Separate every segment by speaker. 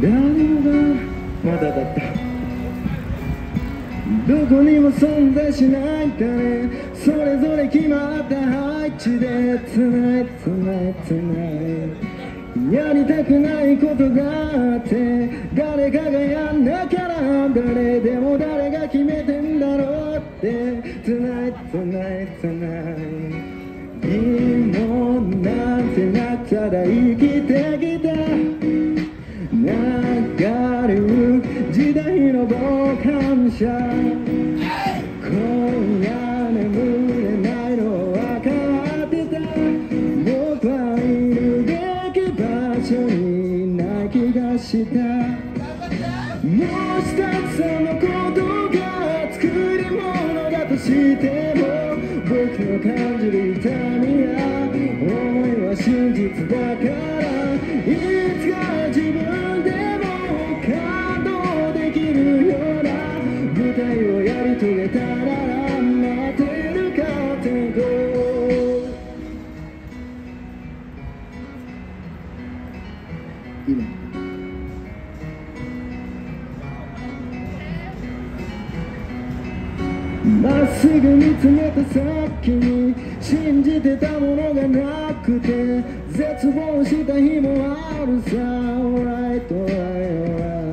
Speaker 1: 誰もがまだだった。どこにも存在しないかね。それぞれ決まった配置で Tonight, tonight, tonight やりたくないことがあって誰かがやんなきゃ誰でも誰が決めてんだろうって。Tonight, tonight, tonight 疑問なんてなしたもしたくさん。のことが作り物だとしても僕の感じる痛みや思いは真実だからまっすぐ見つめた先に信じてたものがなくて絶望した日もあるさ。Alright, alright, alright.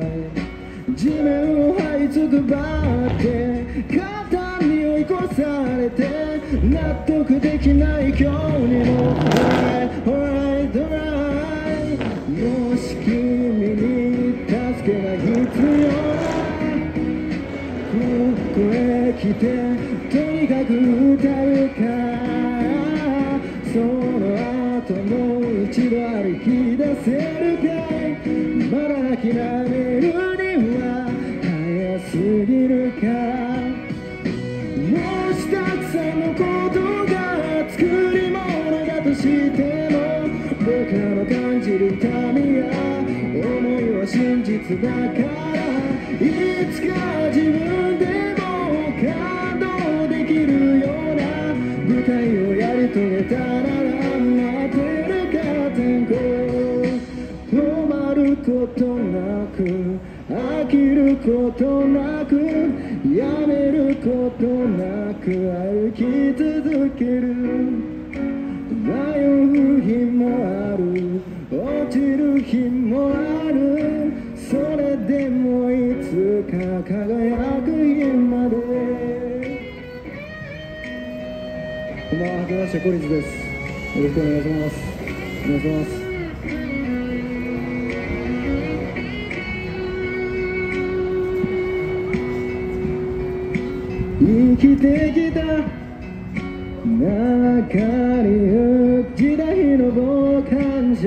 Speaker 1: 地面を這いつくばって肩に追い越されて納得できない今日にも。ここへ来てとにかく歌うかその後もう一度歩き出せるかいまだ諦めるには早すぎるかもしたくさんのことが作り物だとしても僕らの感じる痛みや思いは真実だからいつか自分でも感動できるような舞台をやり遂げたら待てるか天候止まることなく飽きることなくやめることなく歩き続けるつか輝く日までこんばんは、はじめまして、小西です。よろしくお願いします。お願いします。生きてきた中に時代の傍観者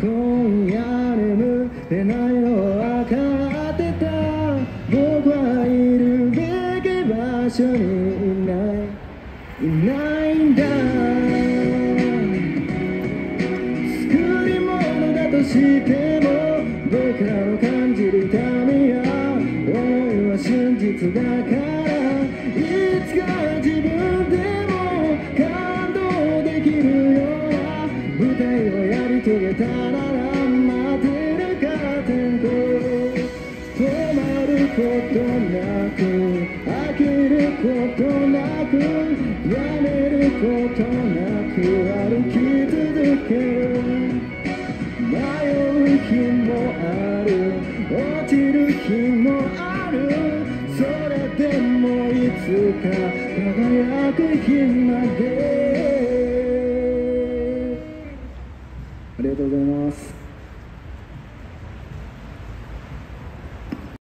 Speaker 1: 今夜眠れないの分かってた僕はいるべき場所にいない。いないんだ。作り物だとしても僕らの感じる痛みや思いは真実だから。ることなくやめる。ことなく歩き続ける迷う日もある。落ちる日もある。それでもいつか輝く日まで。ありがとうございます。